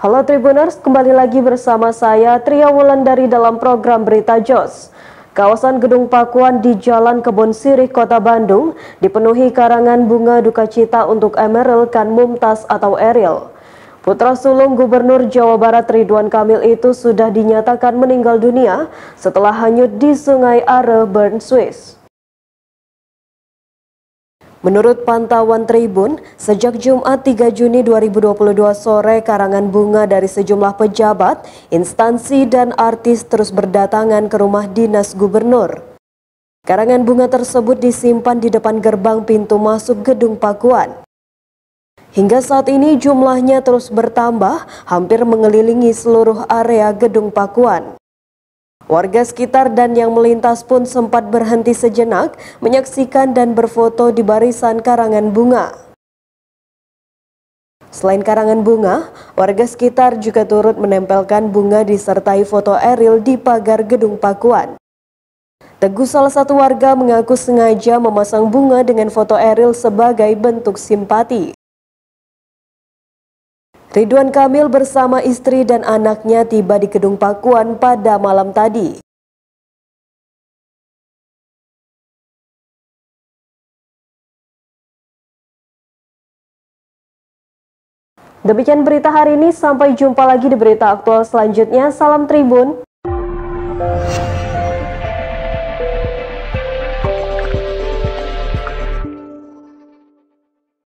Halo Tribuners, kembali lagi bersama saya Tria Wulandari dalam program Berita Jos. Kawasan Gedung Pakuan di Jalan Kebon Sirih, Kota Bandung dipenuhi karangan bunga duka cita untuk Emeril Kan Mumtaz atau Eril. Putra sulung Gubernur Jawa Barat Ridwan Kamil itu sudah dinyatakan meninggal dunia setelah hanyut di Sungai Are, Bern, Swiss. Menurut pantauan Tribun, sejak Jumat 3 Juni 2022 sore karangan bunga dari sejumlah pejabat, instansi dan artis terus berdatangan ke rumah dinas gubernur. Karangan bunga tersebut disimpan di depan gerbang pintu masuk gedung Pakuan. Hingga saat ini jumlahnya terus bertambah, hampir mengelilingi seluruh area gedung Pakuan. Warga sekitar dan yang melintas pun sempat berhenti sejenak menyaksikan dan berfoto di barisan karangan bunga. Selain karangan bunga, warga sekitar juga turut menempelkan bunga disertai foto Eril di pagar gedung Pakuan. Teguh salah satu warga mengaku sengaja memasang bunga dengan foto Eril sebagai bentuk simpati. Ridwan Kamil bersama istri dan anaknya tiba di Gedung Pakuan pada malam tadi. Demikian berita hari ini, sampai jumpa lagi di berita aktual selanjutnya. Salam Tribun.